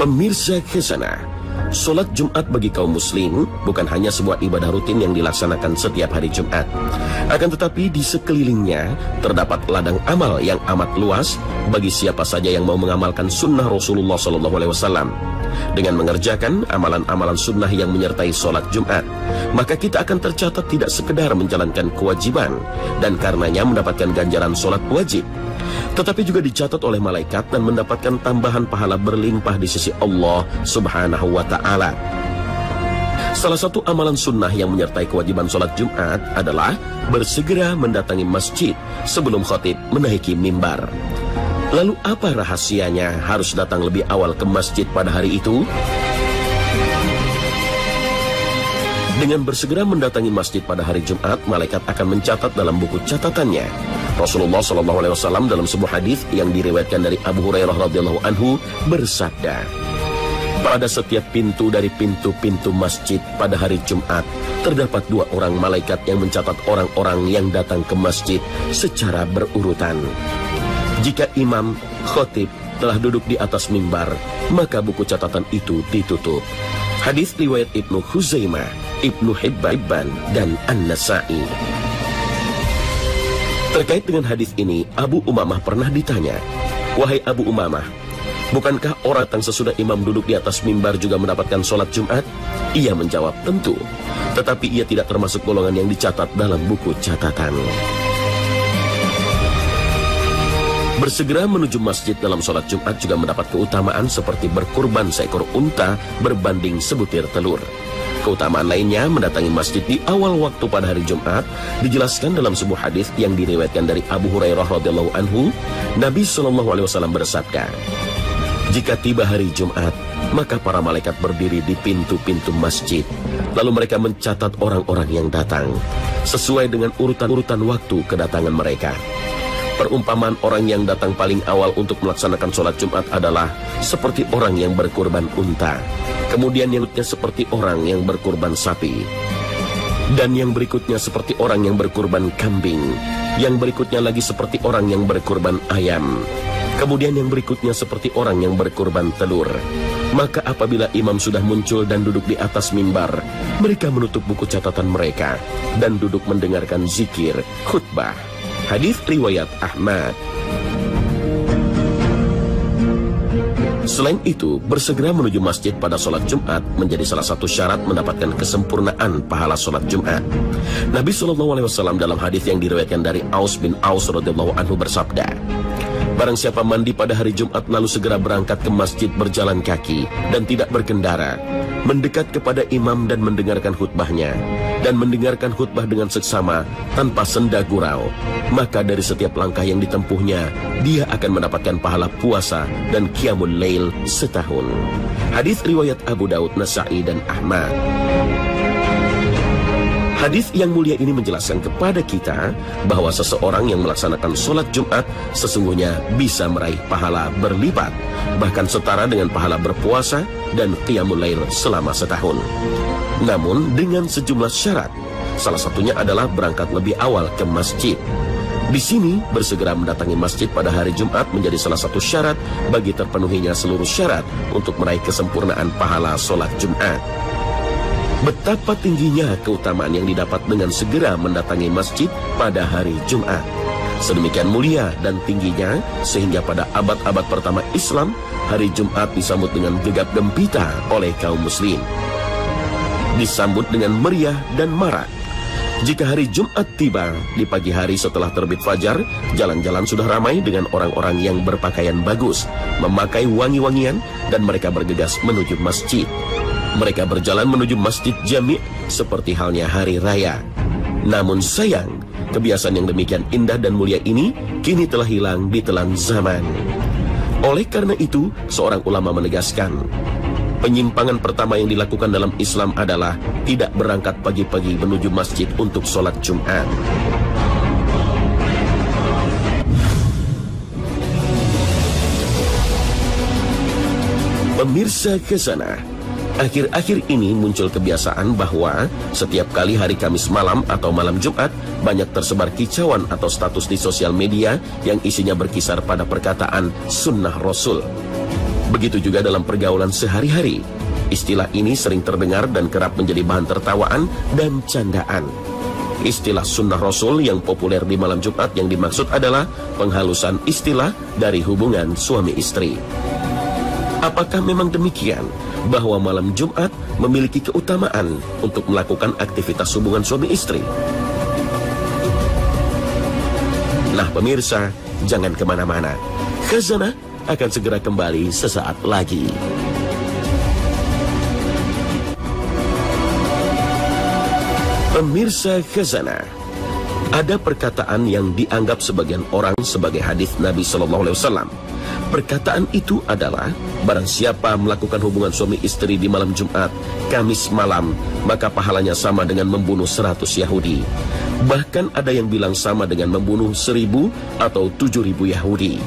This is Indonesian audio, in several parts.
Pemirsa Ke sana, Solat Jumat bagi kaum muslim bukan hanya sebuah ibadah rutin yang dilaksanakan setiap hari Jumat. Akan tetapi di sekelilingnya terdapat ladang amal yang amat luas bagi siapa saja yang mau mengamalkan sunnah Rasulullah SAW. Dengan mengerjakan amalan-amalan sunnah yang menyertai solat Jumat, maka kita akan tercatat tidak sekedar menjalankan kewajiban dan karenanya mendapatkan ganjaran solat wajib, tetapi juga dicatat oleh malaikat dan mendapatkan tambahan pahala berlimpah di sisi Allah Subhanahu wa taala. Salah satu amalan sunnah yang menyertai kewajiban sholat Jumat adalah bersegera mendatangi masjid sebelum khotib menaiki mimbar. Lalu apa rahasianya harus datang lebih awal ke masjid pada hari itu? Dengan bersegera mendatangi masjid pada hari Jumat, malaikat akan mencatat dalam buku catatannya. Rasulullah SAW dalam sebuah hadis yang diriwayatkan dari Abu Hurairah radhiyallahu anhu bersabda, pada setiap pintu dari pintu-pintu masjid pada hari Jumat, terdapat dua orang malaikat yang mencatat orang-orang yang datang ke masjid secara berurutan. Jika imam, khotib, telah duduk di atas mimbar, maka buku catatan itu ditutup. Hadis riwayat Ibnu Huzaimah, Ibnu Hibban, dan An-Nasai. Terkait dengan hadis ini, Abu Umamah pernah ditanya, Wahai Abu Umamah, bukankah orang yang sesudah imam duduk di atas mimbar juga mendapatkan sholat Jumat? Ia menjawab, tentu. Tetapi ia tidak termasuk golongan yang dicatat dalam buku catatan. Bersegera menuju masjid dalam sholat Jumat juga mendapat keutamaan seperti berkurban seekor unta berbanding sebutir telur. Keutamaan lainnya mendatangi masjid di awal waktu pada hari Jumat dijelaskan dalam sebuah hadis yang diriwayatkan dari Abu Hurairah radhiyallahu anhu. Nabi Shallallahu alaihi wasallam bersabda, "Jika tiba hari Jumat, maka para malaikat berdiri di pintu-pintu masjid. Lalu mereka mencatat orang-orang yang datang sesuai dengan urutan-urutan waktu kedatangan mereka." Perumpamaan orang yang datang paling awal untuk melaksanakan sholat Jumat adalah seperti orang yang berkurban unta. Kemudian yang seperti orang yang berkurban sapi. Dan yang berikutnya seperti orang yang berkurban kambing. Yang berikutnya lagi seperti orang yang berkurban ayam. Kemudian yang berikutnya seperti orang yang berkurban telur. Maka apabila imam sudah muncul dan duduk di atas mimbar, mereka menutup buku catatan mereka dan duduk mendengarkan zikir, khutbah, Hadis riwayat Ahmad. Selain itu, bersegera menuju masjid pada sholat Jumat menjadi salah satu syarat mendapatkan kesempurnaan pahala sholat Jumat. Nabi Shallallahu Alaihi Wasallam dalam hadis yang diriwayatkan dari Aus bin Aus radhiyallahu anhu bersabda, Barang siapa mandi pada hari Jumat lalu segera berangkat ke masjid berjalan kaki dan tidak berkendara, mendekat kepada imam dan mendengarkan khutbahnya, dan mendengarkan khutbah dengan seksama tanpa senda gurau, maka dari setiap langkah yang ditempuhnya, dia akan mendapatkan pahala puasa dan qiyamul lail setahun. Hadis riwayat Abu Daud, Nasai dan Ahmad. Hadis yang mulia ini menjelaskan kepada kita bahwa seseorang yang melaksanakan sholat Jumat sesungguhnya bisa meraih pahala berlipat, bahkan setara dengan pahala berpuasa dan qiyamul lail selama setahun. Namun dengan sejumlah syarat, salah satunya adalah berangkat lebih awal ke masjid. Di sini, bersegera mendatangi masjid pada hari Jumat menjadi salah satu syarat bagi terpenuhinya seluruh syarat untuk meraih kesempurnaan pahala sholat Jumat. Betapa tingginya keutamaan yang didapat dengan segera mendatangi masjid pada hari Jumat. Sedemikian mulia dan tingginya sehingga pada abad-abad pertama Islam, hari Jumat disambut dengan gegap gempita oleh kaum muslim. Disambut dengan meriah dan marak. Jika hari Jumat tiba, di pagi hari setelah terbit fajar, jalan-jalan sudah ramai dengan orang-orang yang berpakaian bagus, memakai wangi-wangian, dan mereka bergegas menuju masjid. Mereka berjalan menuju masjid jami seperti halnya hari raya. Namun sayang, kebiasaan yang demikian indah dan mulia ini kini telah hilang di telan zaman. Oleh karena itu, seorang ulama menegaskan, penyimpangan pertama yang dilakukan dalam Islam adalah tidak berangkat pagi-pagi menuju masjid untuk sholat Jumat. Pemirsa ke sana, Akhir-akhir ini muncul kebiasaan bahwa setiap kali hari Kamis malam atau malam Jumat banyak tersebar kicauan atau status di sosial media yang isinya berkisar pada perkataan sunnah Rasul. Begitu juga dalam pergaulan sehari-hari. Istilah ini sering terdengar dan kerap menjadi bahan tertawaan dan candaan. Istilah sunnah Rasul yang populer di malam Jumat yang dimaksud adalah penghalusan istilah dari hubungan suami istri. Apakah memang demikian bahwa malam Jumat memiliki keutamaan untuk melakukan aktivitas hubungan suami istri? Nah pemirsa, jangan ke mana-mana. Khazanah akan segera kembali sesaat lagi. Pemirsa Khazanah, ada perkataan yang dianggap sebagian orang sebagai hadis Nabi Shallallahu Alaihi Wasallam. Perkataan itu adalah barang siapa melakukan hubungan suami istri di malam Jumat, Kamis malam, maka pahalanya sama dengan membunuh seratus Yahudi. Bahkan ada yang bilang sama dengan membunuh seribu atau tujuh ribu Yahudi.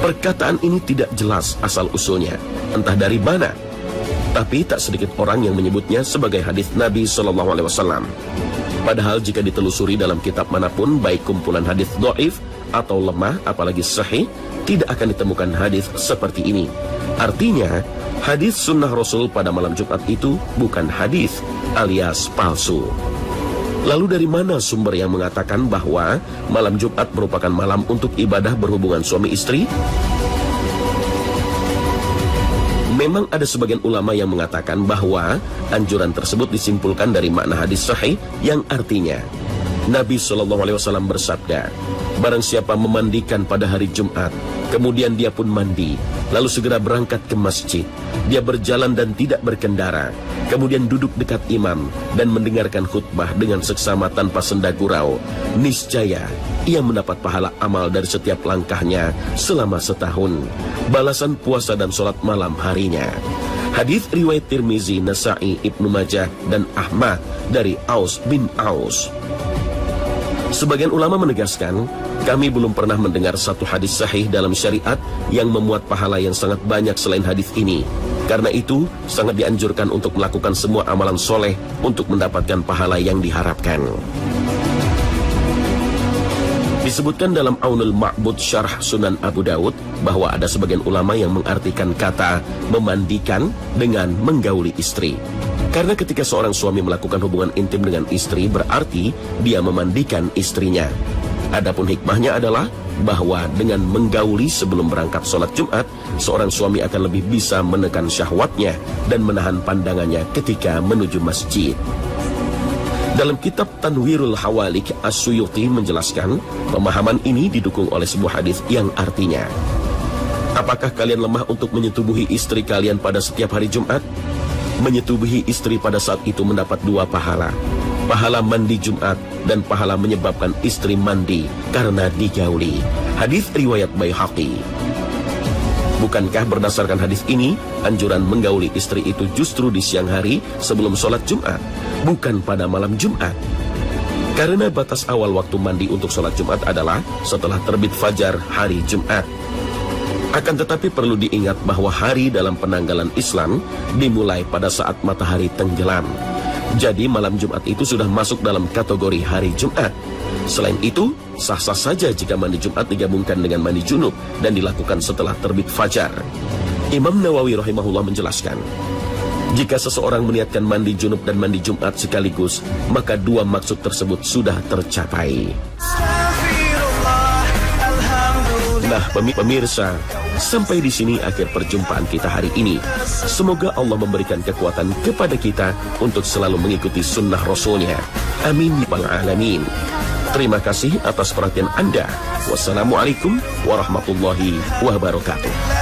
Perkataan ini tidak jelas asal usulnya, entah dari mana. Tapi tak sedikit orang yang menyebutnya sebagai hadis Nabi Shallallahu Alaihi Wasallam. Padahal jika ditelusuri dalam kitab mana pun, baik kumpulan hadis doif atau lemah, apalagi sahih, tidak akan ditemukan hadis seperti ini. Artinya, hadis sunnah Rasul pada malam Jumat itu bukan hadis alias palsu. Lalu dari mana sumber yang mengatakan bahwa malam Jumat merupakan malam untuk ibadah berhubungan suami istri? Memang ada sebagian ulama yang mengatakan bahwa anjuran tersebut disimpulkan dari makna hadis sahih yang artinya Nabi Shallallahu Alaihi Wasallam bersabda, Barang siapa memandikan pada hari Jumat, kemudian dia pun mandi, lalu segera berangkat ke masjid. Dia berjalan dan tidak berkendara, kemudian duduk dekat imam dan mendengarkan khutbah dengan seksama tanpa senda gurau. Niscaya, ia mendapat pahala amal dari setiap langkahnya selama setahun. Balasan puasa dan sholat malam harinya. Hadis riwayat Tirmizi, Nasai, Ibnu Majah, dan Ahmad dari Aus bin Aus. Sebagian ulama menegaskan, kami belum pernah mendengar satu hadis sahih dalam syariat yang memuat pahala yang sangat banyak selain hadis ini. Karena itu, sangat dianjurkan untuk melakukan semua amalan soleh untuk mendapatkan pahala yang diharapkan. Disebutkan dalam Aunul Ma'bud Syarah Sunan Abu Daud bahwa ada sebagian ulama yang mengartikan kata memandikan dengan menggauli istri. Karena ketika seorang suami melakukan hubungan intim dengan istri berarti dia memandikan istrinya. Adapun hikmahnya adalah bahwa dengan menggauli sebelum berangkat sholat Jumat, seorang suami akan lebih bisa menekan syahwatnya dan menahan pandangannya ketika menuju masjid. Dalam kitab Tanwirul Hawalik As-Suyuti menjelaskan, pemahaman ini didukung oleh sebuah hadis yang artinya, Apakah kalian lemah untuk menyetubuhi istri kalian pada setiap hari Jumat? menyetubuhi istri pada saat itu mendapat dua pahala. Pahala mandi Jumat dan pahala menyebabkan istri mandi karena digauli. Hadis riwayat Baihaqi. Bukankah berdasarkan hadis ini, anjuran menggauli istri itu justru di siang hari sebelum sholat Jumat, bukan pada malam Jumat? Karena batas awal waktu mandi untuk sholat Jumat adalah setelah terbit fajar hari Jumat. Akan tetapi perlu diingat bahwa hari dalam penanggalan Islam dimulai pada saat matahari tenggelam. Jadi malam Jumat itu sudah masuk dalam kategori hari Jumat. Selain itu, sah-sah saja jika mandi Jumat digabungkan dengan mandi junub dan dilakukan setelah terbit fajar. Imam Nawawi rahimahullah menjelaskan, jika seseorang meniatkan mandi junub dan mandi Jumat sekaligus, maka dua maksud tersebut sudah tercapai. Nah, pemirsa, sampai di sini akhir perjumpaan kita hari ini. Semoga Allah memberikan kekuatan kepada kita untuk selalu mengikuti sunnah Rasulnya. Amin ya alamin. Terima kasih atas perhatian Anda. Wassalamualaikum warahmatullahi wabarakatuh.